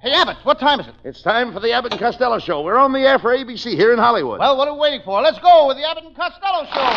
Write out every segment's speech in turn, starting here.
Hey, Abbott, what time is it? It's time for the Abbott and Costello Show. We're on the air for ABC here in Hollywood. Well, what are we waiting for? Let's go with the Abbott and Costello Show.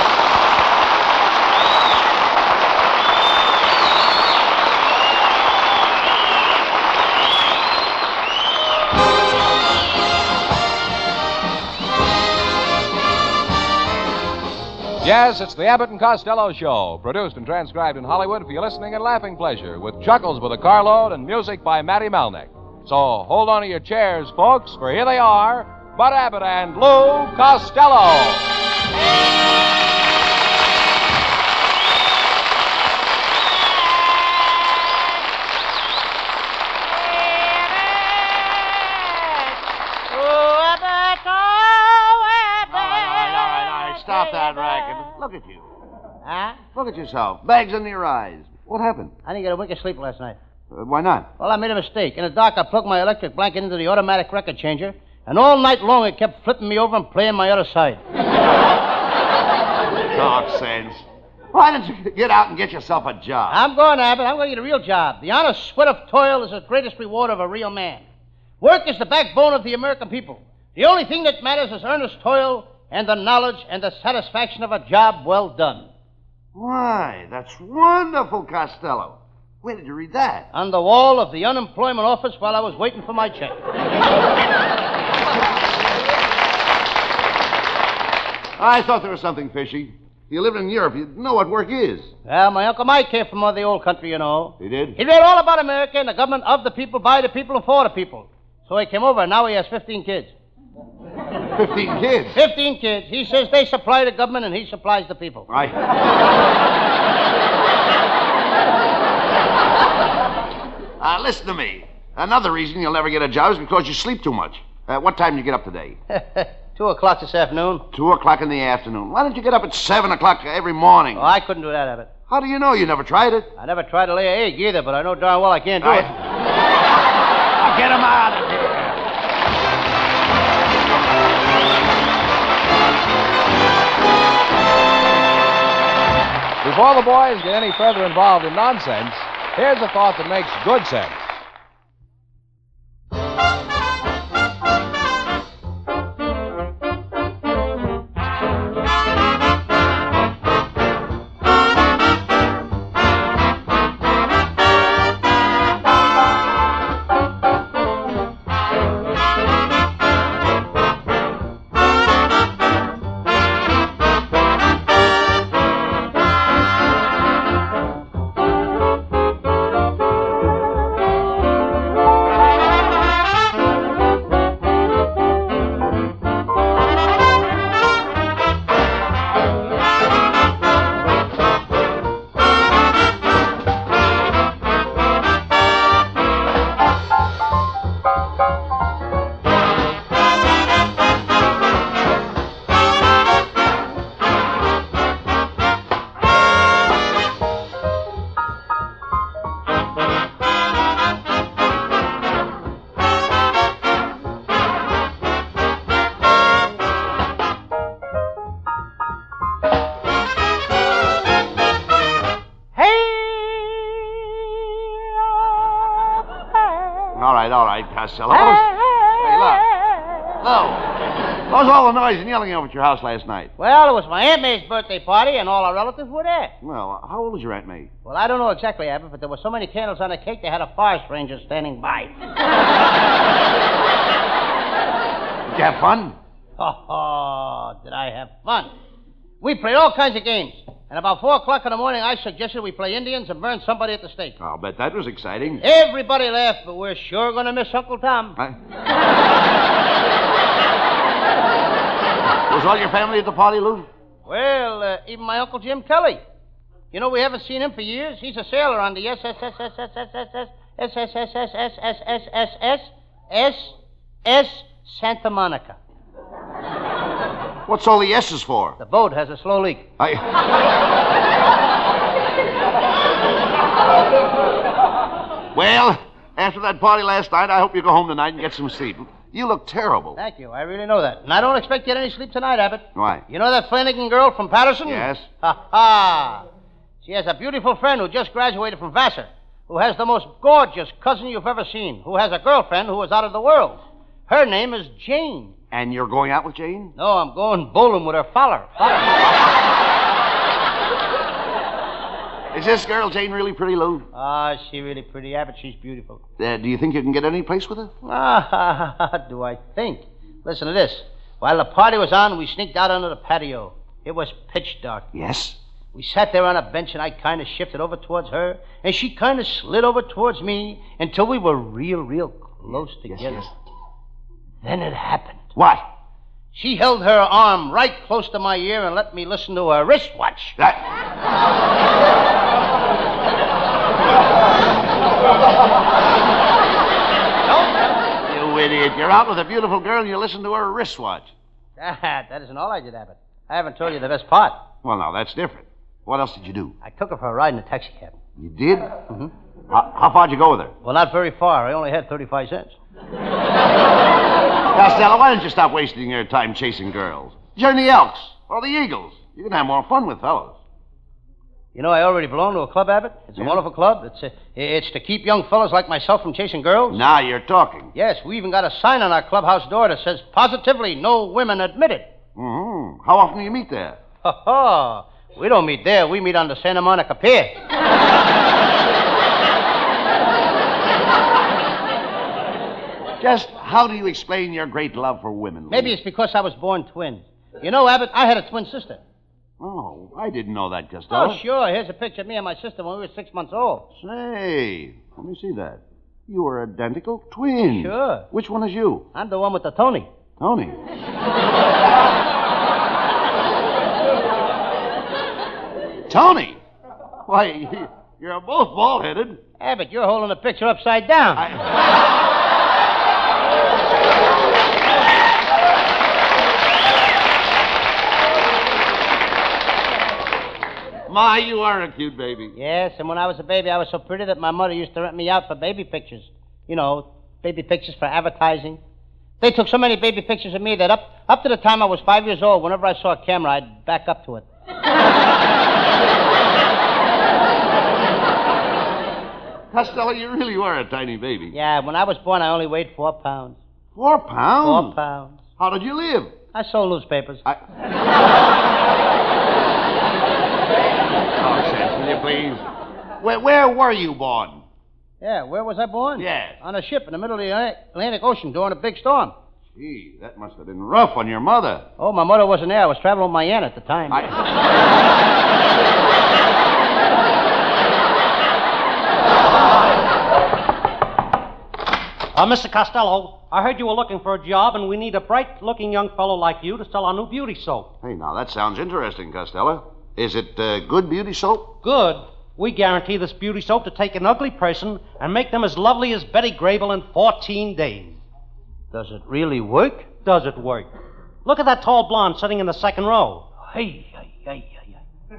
Yes, it's the Abbott and Costello Show, produced and transcribed in Hollywood for your listening and laughing pleasure, with chuckles with a carload and music by Matty Malneck. So hold on to your chairs, folks, for here they are Bud Abbott and Lou Costello. all right, all right, all right. Stop that racket. Look at you. Huh? Look at yourself. Bags under your eyes. What happened? I didn't get a wink of sleep last night. Uh, why not? Well, I made a mistake. In the dark, I plugged my electric blanket into the automatic record changer, and all night long it kept flipping me over and playing my other side. Talk sense. Why don't you get out and get yourself a job? I'm going, Abbott. I'm going to get a real job. The honest sweat of toil is the greatest reward of a real man. Work is the backbone of the American people. The only thing that matters is earnest toil and the knowledge and the satisfaction of a job well done. Why, that's wonderful, Costello. Where did you read that? On the wall of the unemployment office while I was waiting for my check. I thought there was something fishy. You lived in Europe, you'd know what work is. Well, my Uncle Mike came from the old country, you know. He did? He read all about America and the government of the people, by the people, and for the people. So he came over, and now he has 15 kids. Fifteen kids. 15 kids. He says they supply the government, and he supplies the people. I. uh, listen to me. Another reason you'll never get a job is because you sleep too much. Uh, what time did you get up today? Two o'clock this afternoon. Two o'clock in the afternoon. Why don't you get up at seven o'clock every morning? Oh, I couldn't do that, Abbott. How do you know? You never tried it. I never tried to lay an egg either, but I know darn well I can't do I- it. Get him out of here. Before the boys get any further involved in nonsense, here's a thought that makes good sense. All right, all right, Costello. Hey, look. Lou. Oh, what was all the noise and yelling over at your house last night? Well, it was my Aunt May's birthday party, and all our relatives were there. Well, uh, how old is your Aunt May? Well, I don't know exactly, Abbott, but there were so many candles on the cake they had a forest ranger standing by. Did you have fun? Oh, did I have fun? We played all kinds of games. And about 4 o'clock in the morning, I suggested we play Indians and burn somebody at the stake. I'll bet that was exciting. Everybody laughed, but we're sure going to miss Uncle Tom. I- was all your family at the party, Lou? Well, uh, even my Uncle Jim Kelly. You know, we haven't seen him for years. He's a sailor on the SSSSSSSS SSSSSSSS Santa Monica. What's all the S's for? The boat has a slow leak. I... well, after that party last night, I hope you go home tonight and get some sleep. You look terrible. Thank you. I really know that. And I don't expect to get any sleep tonight, Abbott. Why? You know that Flanagan girl from Paterson? Yes. Ha ha. She has a beautiful friend who just graduated from Vassar, who has the most gorgeous cousin you've ever seen, who has a girlfriend who is out of the world. Her name is Jane. And you're going out with Jane? No, I'm going bowling with her father. Is this girl Jane really pretty, Lou? Ah, she really pretty, Abbott. She's beautiful. Uh, do you think you can get any place with her? Ah, do I think? Listen to this. While the party was on, we sneaked out onto the patio. It was pitch dark. Yes. We sat there on a bench, and I kind of shifted over towards her, and she kind of slid over towards me until we were real, real close together. yes. Then it happened. What? She held her arm right close to my ear and let me listen to her wristwatch. That. You idiot. You're out with a beautiful girl and you listen to her wristwatch. That, that isn't all I did, Abbott. I haven't told you the best part. Well, now, that's different. What else did you do? I took her for a ride in a taxi cab. You did? Mm-hmm. How, how far'd you go with her? Well, not very far. I only had 35 cents. Costello, why don't you stop wasting your time chasing girls? Join the Elks or the Eagles. You can have more fun with fellows. You know, I already belong to a club, Abbott. It's a Yeah? wonderful club. It's, a, it's to keep young fellows like myself from chasing girls. Now you're talking. Yes, we even got a sign on our clubhouse door that says positively no women admitted. Mm-hmm. How often do you meet there? Ha ha! We don't meet there. We meet on the Santa Monica Pier. Just how do you explain your great love for women? Lou? Maybe it's because I was born twins. You know, Abbott, I had a twin sister. Oh, I didn't know that, Costello. Oh, sure. Here's a picture of me and my sister when we were six months old. Say, let me see that. You were identical twins. Sure. Which one is you? I'm the one with the Tony. Tony. Tony? Why, you're both bald headed. Abbott, you're holding the picture upside down. My, you are a cute baby. Yes, and when I was a baby, I was so pretty that my mother used to rent me out for baby pictures. You know, baby pictures for advertising. They took so many baby pictures of me that up, up to the time I was five years old, whenever I saw a camera, I'd back up to it. Costello, you really were a tiny baby. Yeah, when I was born, I only weighed four pounds. Four pounds? Four pounds. How did you live? I sold newspapers. I... oh, sense, will you please? Where, where were you born? Yeah, where was I born? Yes. On a ship in the middle of the Atlantic- Atlantic Ocean during a big storm. Gee, that must have been rough on your mother. Oh, my mother wasn't there. I was traveling with my aunt at the time. I... Uh, Mr. Costello, I heard you were looking for a job, and we need a bright looking young fellow like you to sell our new beauty soap. Hey, now that sounds interesting, Costello. Is it uh, good beauty soap? Good. We guarantee this beauty soap to take an ugly person and make them as lovely as Betty Grable in 14 days. Does it really work? Does it work? Look at that tall blonde sitting in the second row. Hey, hey, hey, hey, hey.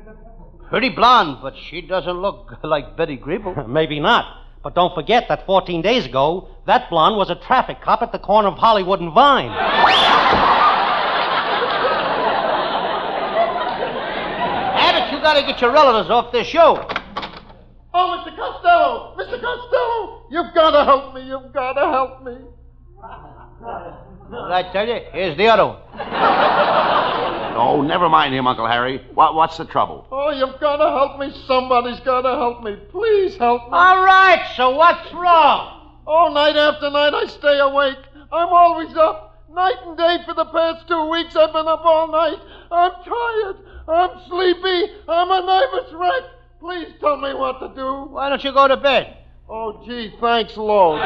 Pretty blonde, but she doesn't look like Betty Grable. Maybe not. But don't forget that 14 days ago, that blonde was a traffic cop at the corner of Hollywood and Vine. Abbott, you gotta get your relatives off this show. Oh, Mr. Costello! Mr. Costello! You've got to help me. You've got to help me. What did I tell you? Here's the other one. Oh, never mind him, Uncle Harry. What, what's the trouble? Oh, you've got to help me. Somebody's got to help me. Please help me. All right, so what's wrong? Oh, night after night I stay awake. I'm always up. Night and day for the past two weeks I've been up all night. I'm tired. I'm sleepy. I'm a nervous wreck. Please tell me what to do. Why don't you go to bed? Oh, gee, thanks, Lord.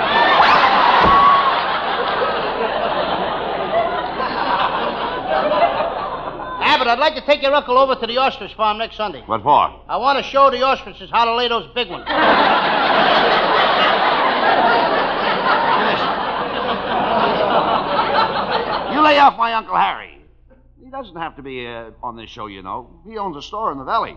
Abbott, I'd like to take your uncle over to the ostrich farm next Sunday. What for? I want to show the ostriches how to lay those big ones. You lay off my Uncle Harry. Doesn't have to be uh, on this show, you know. He owns a store in the valley.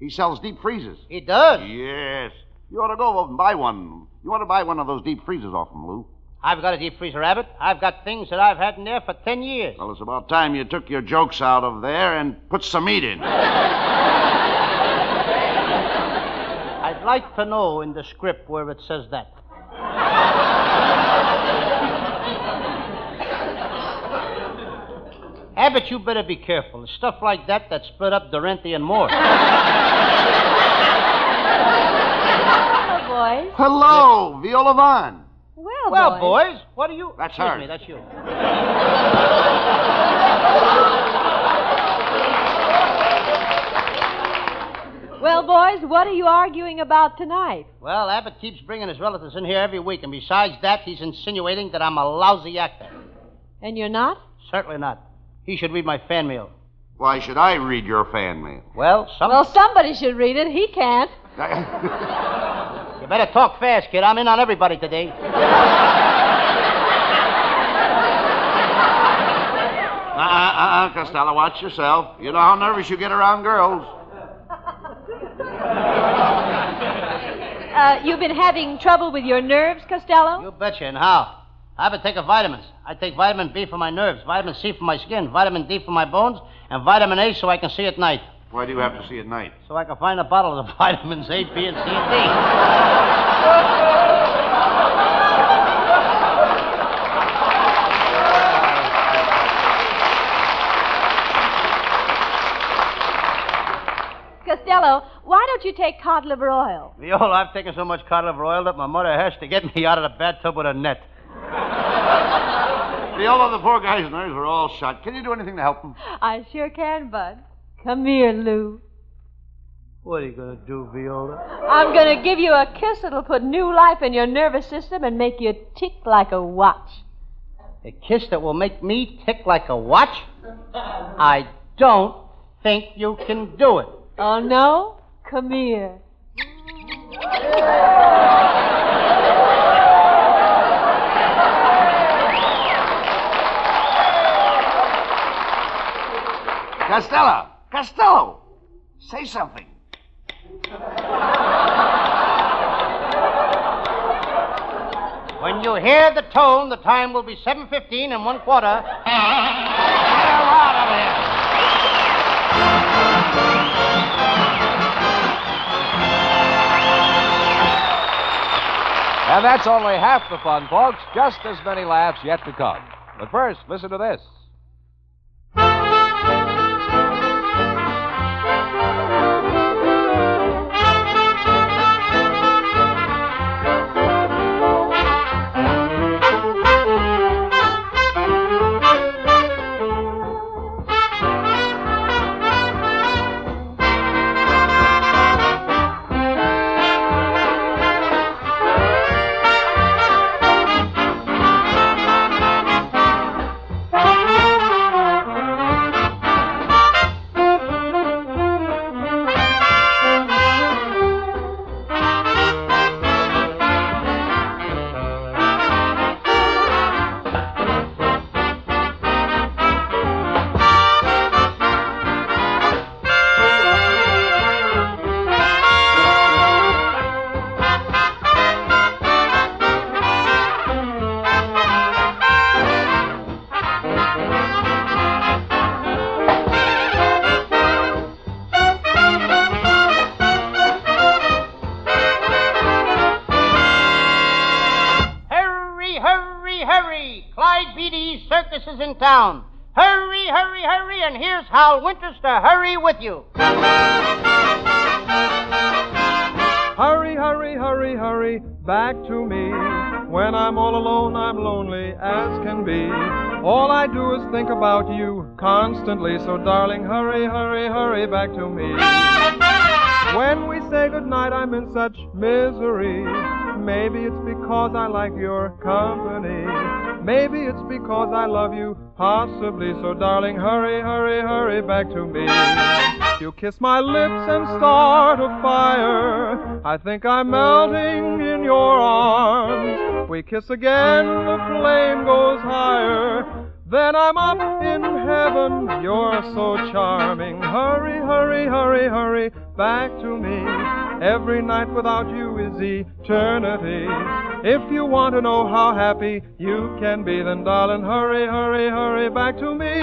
He sells deep freezers. He does. Yes. You ought to go over and buy one. You want to buy one of those deep freezers off him, Lou. I've got a deep freezer, Abbott. I've got things that I've had in there for ten years. Well, it's about time you took your jokes out of there and put some meat in. I'd like to know in the script where it says that. Abbott, you better be careful. It's stuff like that that split up Durante and Moore. Hello, boys. Hello, Veola Vonn. Well, well, boys, what are you? That's Excuse her. me, that's you. Well, boys, what are you arguing about tonight? Well, Abbott keeps bringing his relatives in here every week, and besides that, he's insinuating that I'm a lousy actor. And you're not? Certainly not. He should read my fan mail. Why should I read your fan mail? Well, some. Well, somebody should read it. He can't. You better talk fast, kid. I'm in on everybody today. Uh, uh, uh, Costello, watch yourself. You know how nervous you get around girls. Uh, you've been having trouble with your nerves, Costello? You betcha. And how? I've been taking vitamins. I take vitamin B for my nerves, vitamin C for my skin, vitamin D for my bones, and vitamin A so I can see at night. Why do you have to see at night? So I can find a bottle of the vitamins A, B, and C, and D. Costello, why don't you take cod liver oil? Veola, I've taken so much cod liver oil that my mother has to get me out of the bathtub with a net. Veola, the poor guy's nerves are all shot. Can you do anything to help him? I sure can, Bud. Come here, Lou. What are you going to do, Veola? I'm going to give you a kiss that'll put new life in your nervous system and make you tick like a watch. A kiss that will make me tick like a watch? I don't think you can do it. Oh, no? Come here. Costello! Costello! Say something. When you hear the tone, the time will be 7.15 and one quarter. And that's only half the fun, folks. Just as many laughs yet to come. But first, listen to this. With you. Hurry, hurry, hurry, hurry, back to me. When I'm all alone, I'm lonely as can be. All I do is think about you constantly, so darling, hurry, hurry, hurry back to me. When we say goodnight, I'm in such misery. Maybe it's because I like your company. Maybe it's because I love you, possibly. So, darling, hurry, hurry, hurry back to me. You kiss my lips and start a fire. I think I'm melting in your arms. We kiss again, the flame goes higher. Then I'm up in heaven. You're so charming. Hurry, hurry, hurry, hurry back to me. Every night without you is eternity. If you want to know how happy you can be, then darling, hurry, hurry, hurry back to me.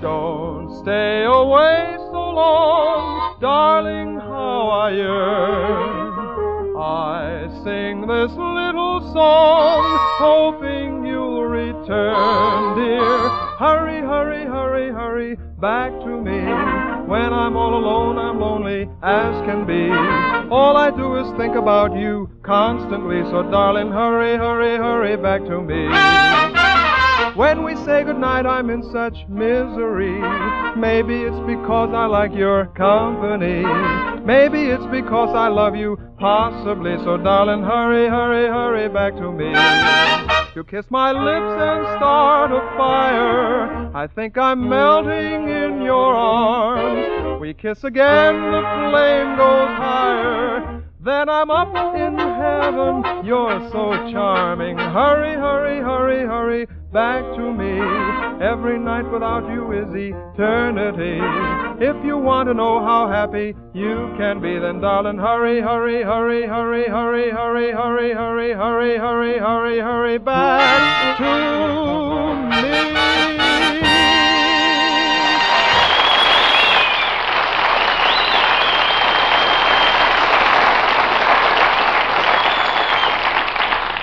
Don't stay away so long, darling, how I yearn. I sing this little song, hoping you'll return, dear. Hurry, hurry, hurry, hurry back to me. When I'm all alone, I'm lonely as can be. All I do is think about you constantly, so darling, hurry, hurry, hurry back to me. When we say goodnight, I'm in such misery. Maybe it's because I like your company. Maybe it's because I love you, possibly. So, darling, hurry, hurry, hurry back to me. You kiss my lips and start a fire. I think I'm melting in your arms. We kiss again, the flame goes higher. Then I'm up in heaven. You're so charming. Hurry, hurry, hurry, hurry back to me. Every night without you is eternity. If you want to know how happy you can be, then darling, hurry, hurry, hurry, hurry, hurry, hurry, hurry, hurry, hurry, hurry, hurry, hurry back to me.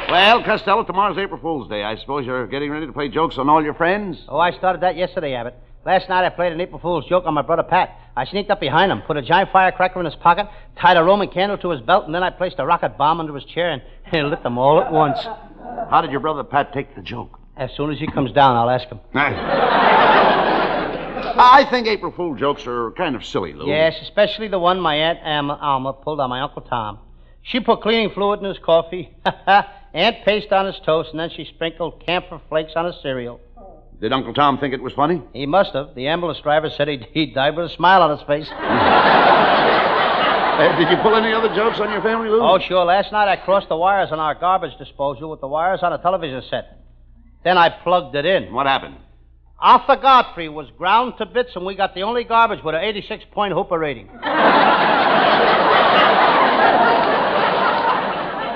Well, Costello, tomorrow's April Fool's Day. I suppose you're getting ready to play jokes on all your friends? Oh, I started that yesterday, Abbott. Last night I played an April Fool's joke on my brother Pat. I sneaked up behind him, put a giant firecracker in his pocket, tied a Roman candle to his belt, and then I placed a rocket bomb under his chair and, and lit them all at once. How did your brother Pat take the joke? As soon as he comes down, I'll ask him. I think April Fool jokes are kind of silly, Lou. Yes, especially the one my Aunt Alma, Alma pulled on my Uncle Tom. She put cleaning fluid in his coffee, ant paste on his toast, and then she sprinkled camphor flakes on his cereal. Did Uncle Tom think it was funny? He must have. The ambulance driver said he'd, he died with a smile on his face. Uh, did you pull any other jokes on your family, Lou? Oh, sure. Last night I crossed the wires on our garbage disposal with the wires on a television set. Then I plugged it in. What happened? Arthur Godfrey was ground to bits, and we got the only garbage with an 86 point Hooper rating.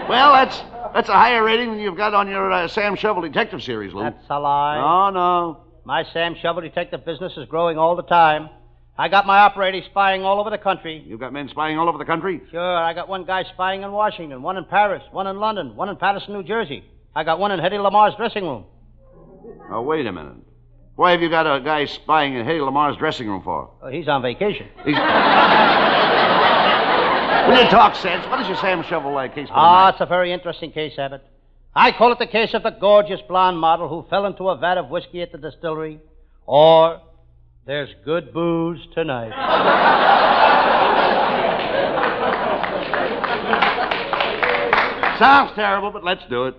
Well, that's that's a higher rating than you've got on your uh, Sam Shovel Detective series, Lou. That's a lie. No, no. My Sam Shovel detective business is growing all the time. I got my operators spying all over the country. You've got men spying all over the country? Sure, I got one guy spying in Washington, one in Paris, one in London, one in Paterson, New Jersey. I got one in Hedy Lamarr's dressing room. Oh, wait a minute. Why have you got a guy spying in Hedy Lamarr's dressing room for? Oh, he's on vacation. He's... Will you talk sense? What is your Sam Shovel case? Ah, it's a very interesting case, Abbott. I call it the case of the gorgeous blonde model who fell into a vat of whiskey at the distillery, or there's good booze tonight. Sounds terrible, but let's do it.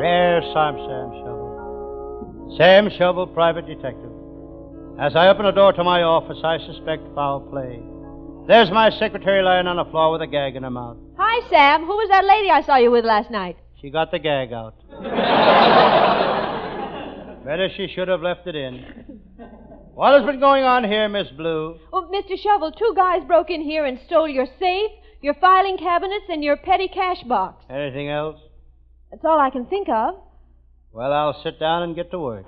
Yes, I'm. Sam Shovel, private detective. As I open the door to my office, I suspect foul play. There's my secretary lying on the floor with a gag in her mouth. Hi, Sam. Who was that lady I saw you with last night? She got the gag out. Better she should have left it in. What has been going on here, Miss Blue? Oh, Mr. Shovel, two guys broke in here and stole your safe, your filing cabinets, and your petty cash box. Anything else? That's all I can think of. Well, I'll sit down and get to work.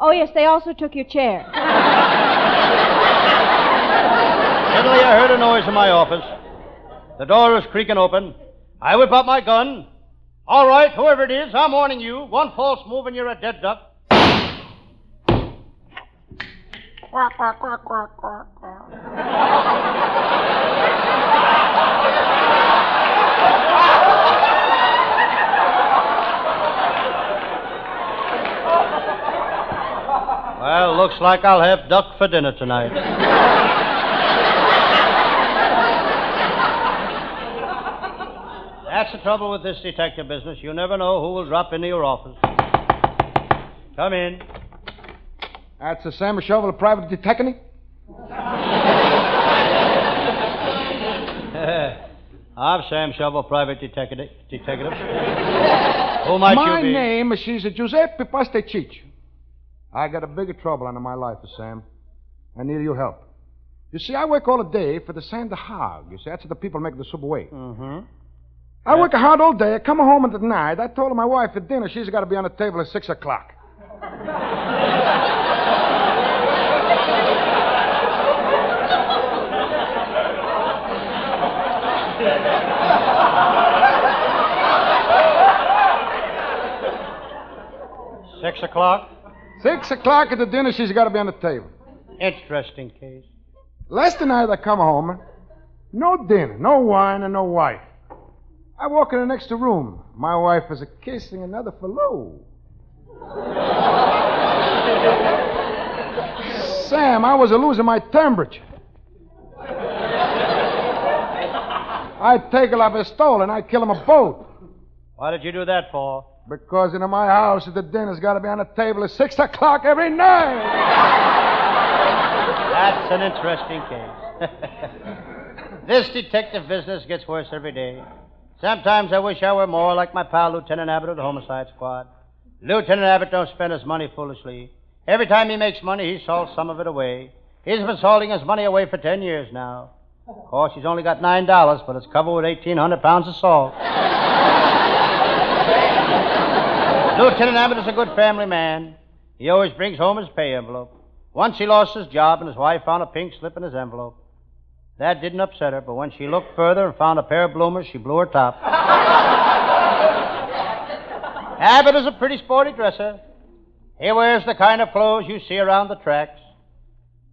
Oh, yes, they also took your chair. Suddenly I heard a noise in my office. The door was creaking open. I whip out my gun. All right, whoever it is, I'm warning you. One false move and you're a dead duck. Well, looks like I'll have duck for dinner tonight. That's the trouble with this detective business. You never know who will drop into your office. Come in. That's the Sam Shovel, private detective? I'm Sam Shovel, private detective. detective. Who might My you be? My name is Giuseppe Pasticiccio. I got a bigger trouble under my life, Sam. I need your help. You see, I work all day for the Sander Hog. You see, that's the people make the subway. Mm-hmm. I work hard all day. I come home at night. I told my wife at dinner she's got to be on the table at 6 o'clock. Six o'clock? 6 o'clock at the dinner, she's got to be on the table. Interesting case. Last night I come home, and no dinner, no wine, and no wife. I walk in the next room. My wife is a kissing another fellow. Sam, I was a losing my temperature. I'd take a la pistol and I'd kill him a boat. What did you do that for? Because in my house, the dinner's got to be on the table at 6 o'clock every night. That's an interesting case. this detective business gets worse every day. Sometimes I wish I were more like my pal Lieutenant Abbott of the Homicide Squad. Lieutenant Abbott don't spend his money foolishly. Every time he makes money, he salts some of it away. He's been salting his money away for ten years now. Of course, he's only got nine dollars, but it's covered with eighteen hundred pounds of salt. Lieutenant Abbott is a good family man. He always brings home his pay envelope. Once he lost his job, and his wife found a pink slip in his envelope. That didn't upset her, but when she looked further and found a pair of bloomers, she blew her top. Abbott is a pretty sporty dresser. He wears the kind of clothes you see around the tracks,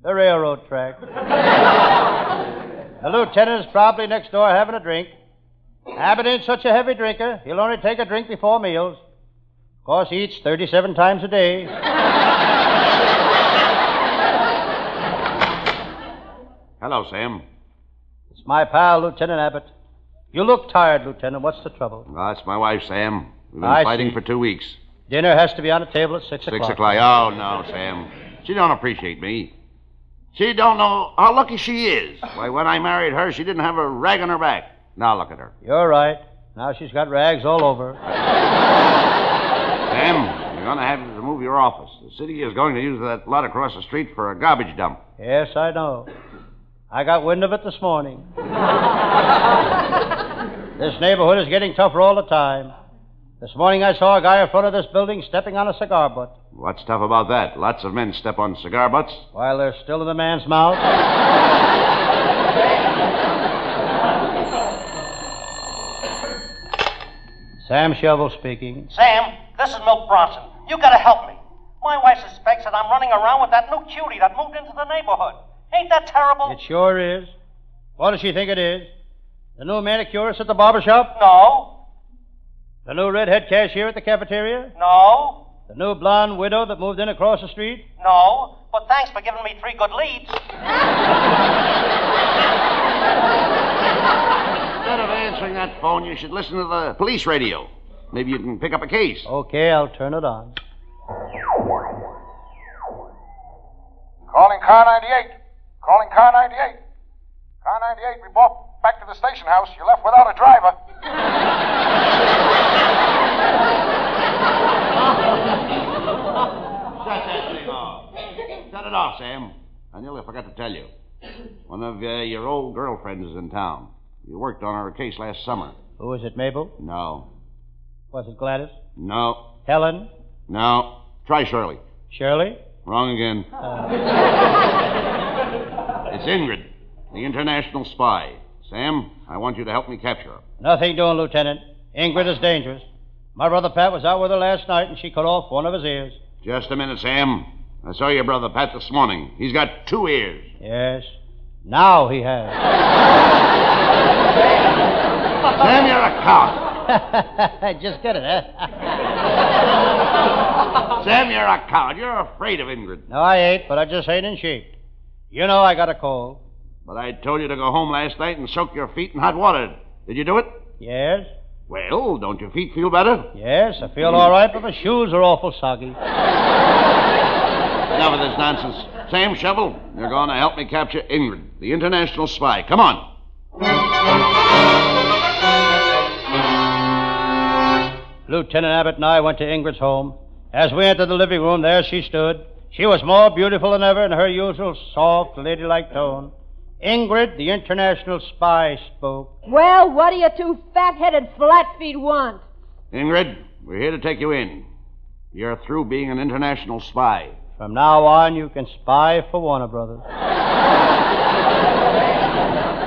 the railroad tracks. the lieutenant is probably next door having a drink. Abbott ain't such a heavy drinker. He'll only take a drink before meals. Of course, he eats 37 times a day. Hello, Sam. It's my pal, Lieutenant Abbott. You look tired, Lieutenant. What's the trouble? That's my wife, Sam. We've been I fighting see. for two weeks. Dinner has to be on the table at six, o'clock. Six o'clock. Oh, no, Sam. She don't appreciate me. She don't know how lucky she is. Why, when I married her, she didn't have a rag on her back. Now look at her. You're right. Now she's got rags all over. Sam, you're going to have to move your office. The city is going to use that lot across the street for a garbage dump. Yes, I know. I got wind of it this morning. this neighborhood is getting tougher all the time. This morning I saw a guy in front of this building stepping on a cigar butt What's tough about that? Lots of men step on cigar butts. while they're still in the man's mouth. Sam Shovel speaking. Sam, this is Milt Bronson. You gotta help me. My wife suspects that I'm running around with that new cutie that moved into the neighborhood. Ain't that terrible? It sure is. What does she think it is? The new manicurist at the barber shop? No, The new redhead cashier at the cafeteria? no, The new blonde widow that moved in across the street? no. But thanks for giving me three good leads. Instead of answering that phone, you should listen to the police radio. Maybe you can pick up a case. Okay, I'll turn it on. Calling car 98. Calling car 98. Car 98, report back to the station house. You left without a driver. Shut that thing off. Shut it off, Sam. I nearly forgot to tell you. One of uh, your old girlfriends is in town. You worked on her case last summer. Who is it, Mabel? No. Was it Gladys? No. Helen? No. Try Shirley. Shirley? Wrong again. Uh. it's Ingrid, the international spy. Sam, I want you to help me capture her. Nothing doing, Lieutenant. Ingrid is dangerous. My brother Pat was out with her last night and she cut off one of his ears. Just a minute, Sam. I saw your brother Pat this morning. He's got two ears. Yes. Now he has. Sam, you're a coward. Just get it, eh? Sam, you're a coward. You're afraid of Ingrid. no, I ain't, but I just ain't in shape. You know I got a cold. But I told you to go home last night and soak your feet in hot water. Did you do it? Yes? Well, don't your feet feel better? Yes, I feel all right, but my shoes are awful soggy. Enough of this nonsense. Sam Shovel, you're going to help me capture Ingrid, the international spy. Come on. Lieutenant Abbott and I went to Ingrid's home. As we entered the living room, there she stood. She was more beautiful than ever in her usual soft, ladylike tone. Ingrid, the international spy, spoke. Well, what do you two fat-headed flat feet want? Ingrid, we're here to take you in. You're through being an international spy. From now on, you can spy for Warner Brothers.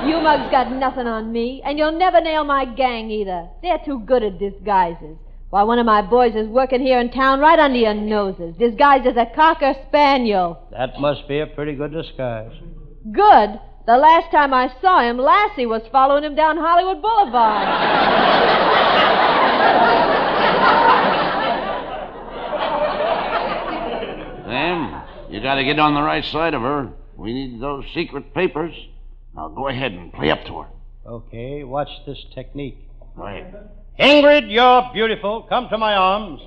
You mugs got nothing on me, and you'll never nail my gang either. They're too good at disguises. Why, one of my boys is working here in town right under your noses, disguised as a cocker spaniel. That must be a pretty good disguise. Good. The last time I saw him, Lassie was following him down Hollywood Boulevard. Sam, you gotta get on the right side of her. We need those secret papers. Now go ahead and play up to her. Okay, watch this technique. Go ahead. Ingrid, you're beautiful. Come to my arms.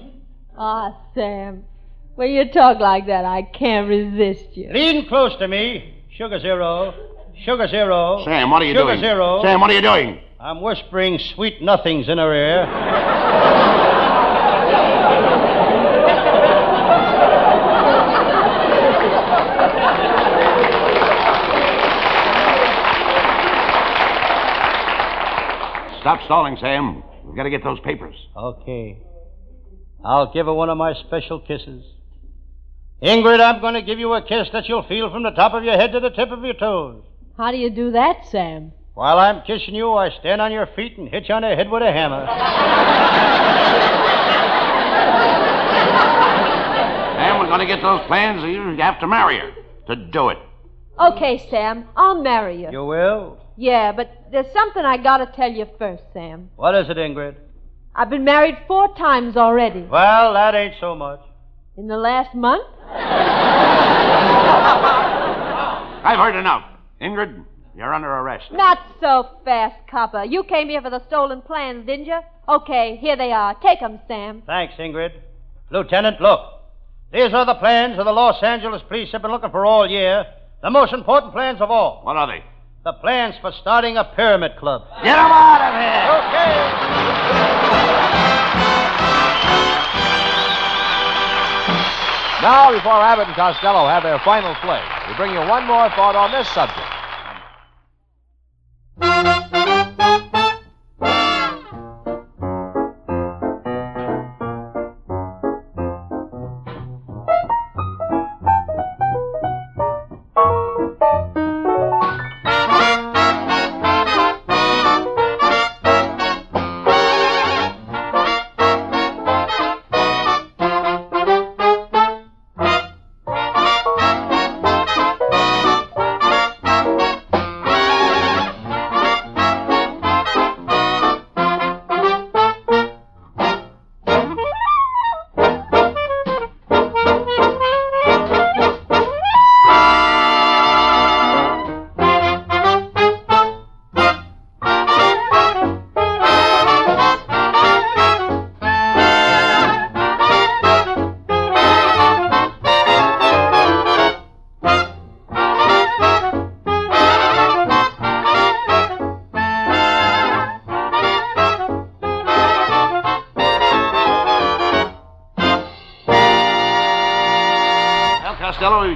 Ah, Sam. When you talk like that, I can't resist you. Lean close to me. Sugar zero. Sugar zero. Sam, what are you Sugar doing? zero. Sam, what are you doing? I'm whispering sweet nothings in her ear. Stop stalling, Sam. We've got to get those papers. Okay. I'll give her one of my special kisses. Ingrid, I'm going to give you a kiss that you'll feel from the top of your head to the tip of your toes. How do you do that, Sam? While I'm kissing you, I stand on your feet and hit you on the head with a hammer. Sam, we're going to get those plans. You have to marry her to do it. Okay, Sam, I'll marry you. You will? Yeah, but there's something I gotta tell you first, Sam. What is it, Ingrid? I've been married four times already. Well, that ain't so much. In the last month? I've heard enough. Ingrid, you're under arrest. Not so fast, copper. You came here for the stolen plans, didn't you? Okay, here they are. Take 'em, Sam. Thanks, Ingrid. Lieutenant, look. These are the plans of the Los Angeles police have been looking for all year. The most important plans of all. What are they? The plans for starting a pyramid club. Get them out of here! Okay. Now, before Abbott and Costello have their final fling, we bring you one more thought on this subject.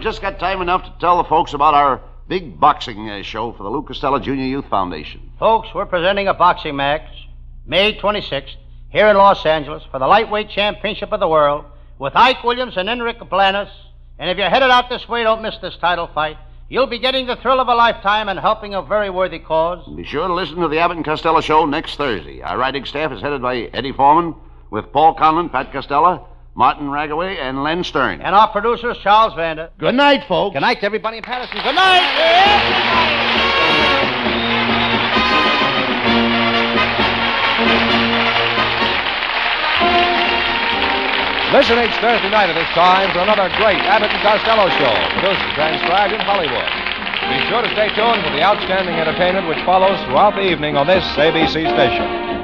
Just got time enough to tell the folks about our big boxing uh, show for the Lou Costello Junior Youth Foundation. Folks, we're presenting a boxing match May 26th here in Los Angeles for the lightweight championship of the world with Ike Williams and Enrique Bolanos. And if you're headed out this way, don't miss this title fight. You'll be getting the thrill of a lifetime and helping a very worthy cause. Be sure to listen to the Abbott and Costello show next Thursday. Our writing staff is headed by Eddie Forman with Paul Conlon, Pat Costello, Martin Ragaway, and Len Stern. And our producer is Charles Vanda. Good night, folks. Good night to everybody in Paterson. Good night. Listen each Thursday night at this time for another great Abbott and Costello show, produced and transcribed in Hollywood. Be sure to stay tuned for the outstanding entertainment which follows throughout the evening on this ABC station.